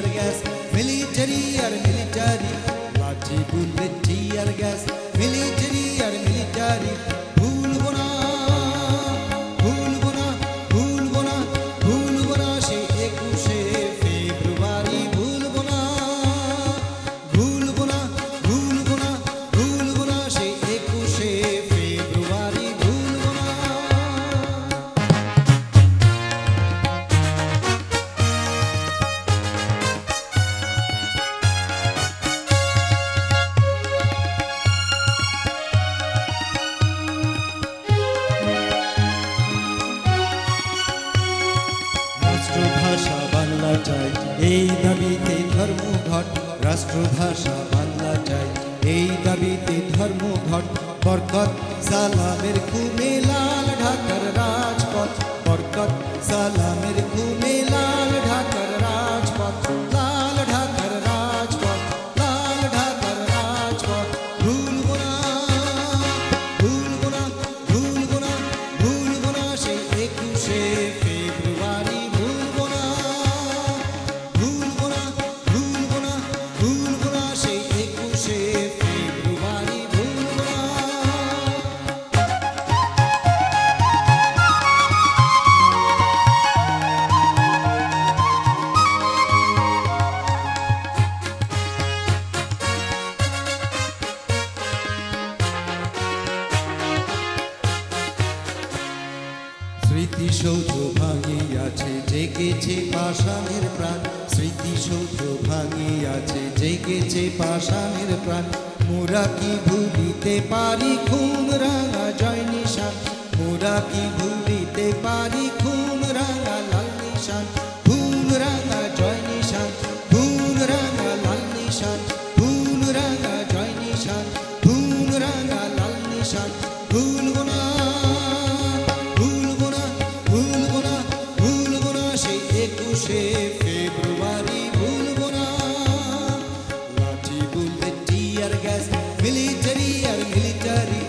tear gas, military or military. Rajibul with gas, military or military. চাই এই দাবিতে ধর্মঘট রাষ্ট্রভাষা বাংলা চাই এই দাবিতে ধর্মঘট বরকত সালামের ঘুমে স্মৃতিসৌধ ভাঙিয়াছে, জেগেছে পাষাণের প্রাণ। স্মৃতিসৌধ ভাঙিয়াছে, জেগেছে পাষাণের প্রাণ। মোরা কি ভুলিতে পারি খুন রাঙা জয় নিশান? মোরা কি ভুলিতে পারি খুন রাঙা লাল নিশান? খুন রাঙা জয় নিশান খুন রাঙা লাল নিশান। খুন রাঙা জয় নিশান খুন রাঙা লাল নিশান। ভুলব না। সেই একুশে ফেব্রুয়ারি ভুলব না। লাঠি বুলেট টিয়ার গ্যাস মিলিটারি আর মিলিটারি